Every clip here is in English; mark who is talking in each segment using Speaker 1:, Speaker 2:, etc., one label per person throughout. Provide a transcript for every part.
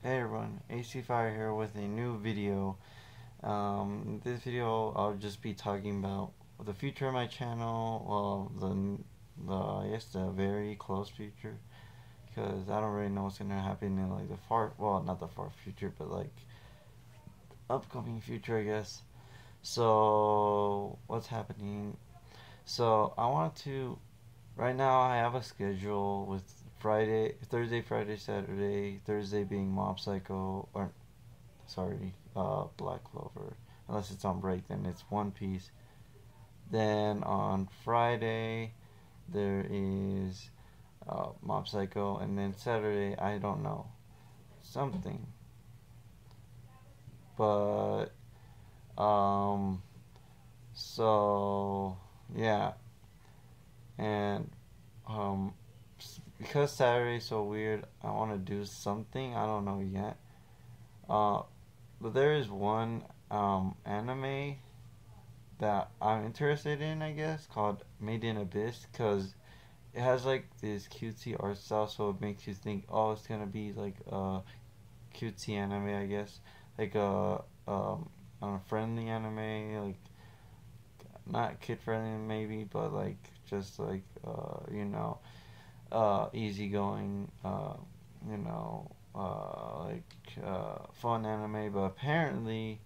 Speaker 1: Hey everyone, AC Fire here with a new video. Um, this video I'll just be talking about the future of my channel, well the, the I guess the very close future, because I don't really know what's gonna happen in like the far, well not the far future, but like upcoming future I guess. So what's happening? So I want to, right now I have a schedule with Friday, Thursday, Friday, Saturday. Thursday being Mob Psycho, or sorry, uh, Black Clover. Unless it's on break, then it's One Piece. Then on Friday, there is uh, Mob Psycho, and then Saturday, I don't know, something. But um, so yeah, and um because Saturday's so weird, I want to do something. I don't know yet. Uh, but there is one um, anime that I'm interested in, I guess, called Made in Abyss, because it has like this cutesy art style, so it makes you think, oh, it's gonna be like a cutesy anime, I guess, like a um, a friendly anime, like not kid friendly maybe, but like just like uh, you know uh, easygoing, uh, you know, uh, like uh, fun anime, but apparently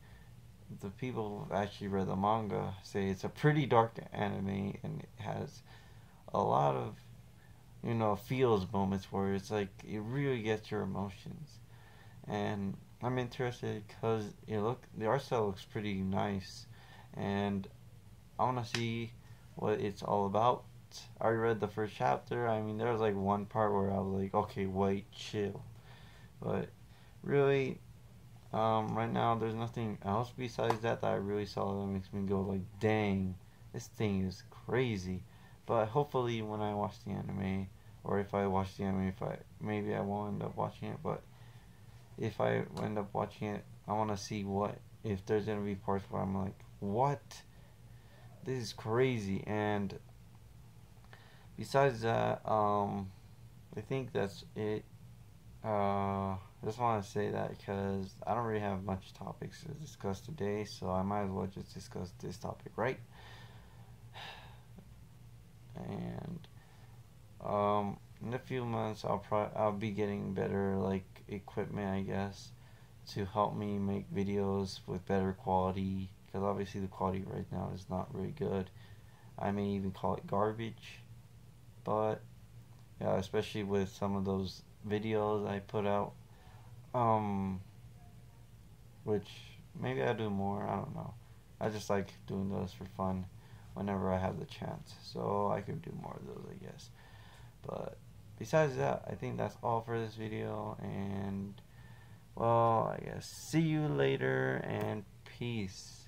Speaker 1: the people who actually read the manga say it's a pretty dark anime and it has a lot of, you know, feels moments where it's like it really gets your emotions, and I'm interested because it look the art style looks pretty nice, and I want to see what it's all about I read the first chapter. I mean, there was like one part where I was like, okay, wait, chill. But really, um, right now, there's nothing else besides that that I really saw that makes me go like, dang, this thing is crazy. But hopefully, when I watch the anime, or if I watch the anime, if I maybe I won't end up watching it, but if I end up watching it, I want to see what if there's gonna be parts where I'm like, what? This is crazy, and besides that, um, I think that's it. Uh, I just want to say that because I don't really have much topics to discuss today, so I might as well just discuss this topic, right? And um, in a few months, I'll pro- I'll be getting better like equipment, I guess, to help me make videos with better quality. Because obviously the quality right now is not really good. I may even call it garbage but yeah, especially with some of those videos I put out, um, which maybe I do more. I don't know. I just like doing those for fun whenever I have the chance. So I could do more of those, I guess. But besides that, I think that's all for this video. And well, I guess see you later and peace.